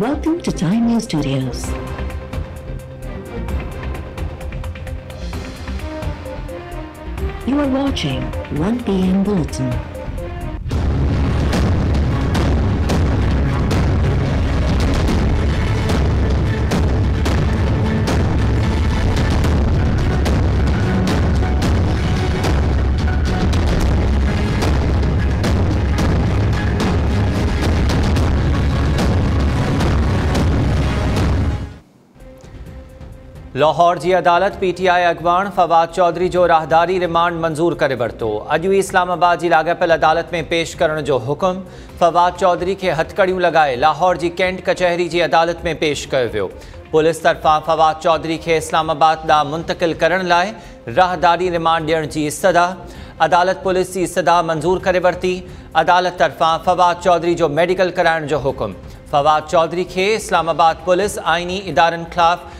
Welcome to Time News Studios. You are watching 1 p.m. Bulletin. Lahore जी अदालत PTI अॻवान फवाद चौधरी जो राहदारी remand मंज़ूर करे वरितो। अॼु ई इस्लामाबाद जी लाॻापियल अदालत में पेश करण जो हुकुम फवाद चौधरी खे हथकड़ियूं लॻाए लाहौर जी कैंट कचहरी जी अदालत में पेश कयो वियो। पुलिस तरफ़ां फवाद चौधरी खे इस्लामाबाद ॾांहुं मुंतक़िल करण लाइ राहदारी रिमांड ॾियण जी इस्तदा, अदालत पुलिस जी इस्तदा मंज़ूर करे वरिती। अदालत तरफ़ां फवाद चौधरी जो मेडिकल कराइण जो हुकुम। फवाद चौधरी खे इस्लामाबाद पुलिस आइनी इदारनि ख़िलाफ़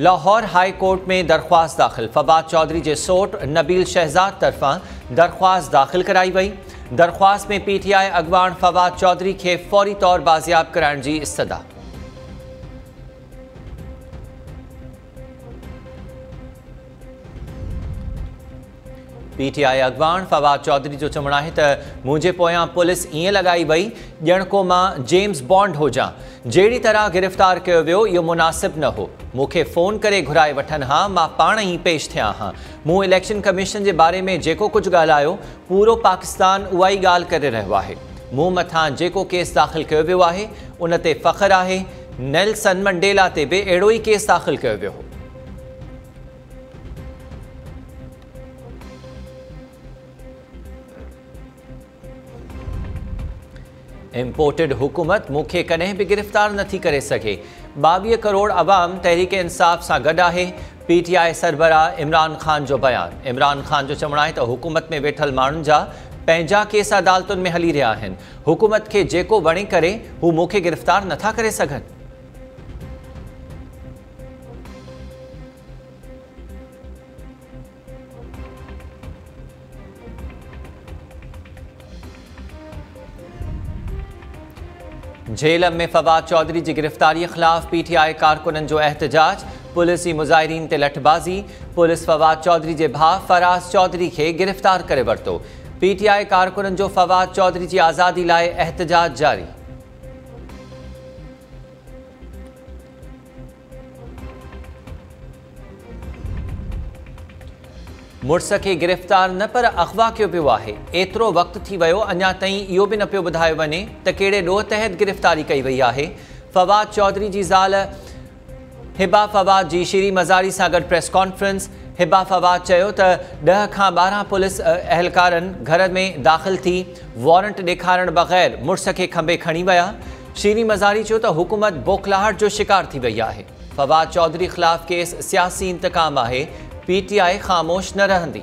लाहौर हाई कोर्ट में दरख़्वास्त दाख़िल। फवाद चौधरी जे सोट, नबील शहज़ाद तरफा दरख़्वास्त दाख़िल कराई वही दरख़्वास्त में पीटीआई अगवान फवाद चौधरी के फ़ौरी तौर बाज़ियाब कराइण जी इस्तदा। पीटीआई अॻवान फवाद चौधरी जो चवणु त मुंहिंजे पोयां पुलिस ईअं लॻाई वई, ॼण को माँ जेम्स बॉन्ड हुजां जहिड़ी तरह गिरफ़्तार कयो वियो, इहो मुनासिब न हो। मूंखे फ़ोन करे घुराए वठनि, हा, माँ पाण ई पेश थियाँ, हा। मूं इलेक्शन कमीशन जे बारे में जेको कुझु ॻाल्हायो, पूरो पाकिस्तान उहा ॻाल्हि करे रहियो आहे। मूं मथां जेको केस दाख़िल कयो वियो आहे, उन ते आहे, नेल्सन मंडेला ते बि अहिड़ो केस दाख़िल कयो वियो हो। इम्पोर्टेड हुकूमत मुख्य कदें भी गिरफ़्तार नथी कर सके बवी करोड़ अवाम तहरीक इंसाफ़ सां गॾु आहे। पीटीआई सरबराह इमरान ख़ान जो बयान। इमरान ख़ान जो चवण है त हुकूमत में वेठल माण्हुनि जा पंहिंजा केस अदालतुनि में हली आहिनि। हुकूमत के जो वणे करे, हू मूंखे गिरफ़्तार नथा करे सघनि। जेल में फवाद चौधरी की गिरफ्तारी, ख़िलाफ़ पीटीआई कारकुननि जो एहतजाज, पुलिस मुज़ाहिरीन ते लठबाज़ी। पुलिस फवाद चौधरी के भा फराज़ चौधरी के गिरफ़्तार करे वरितो। पीटीआई कारकुननि जो फवाद चौधरी की आज़ादी लाइ एहतजाज जारी। मुड़ुस खे गिरफ़्तार न पर अगवा कयो पियो आहे। एतिरो वक़्तु थी वियो, अञा ताईं बि न पियो ॿुधायो वञे त कहिड़े ॾोह तहत गिरफ़्तारी कई वई आहे। फवाद चौधरी जी ज़ाल, हिबा फवाद जी श्री मज़ारी सां गॾु प्रेस कॉन्फ्रेंस। हिबा फवाद चयो त खां पुलिस अहलकारनि घर में दाख़िल थी। वारंट ॾेखारण बग़ैर मुड़ुस खे खंबे खणी विया। श्री मज़ारी चयो त हुकूमत बोखलाहट जो शिकार थी वई फवाद चौधरी ख़िलाफ़ केस सियासी इंतकाम आहे। पीटीआई ख़ामोश न रहंदी।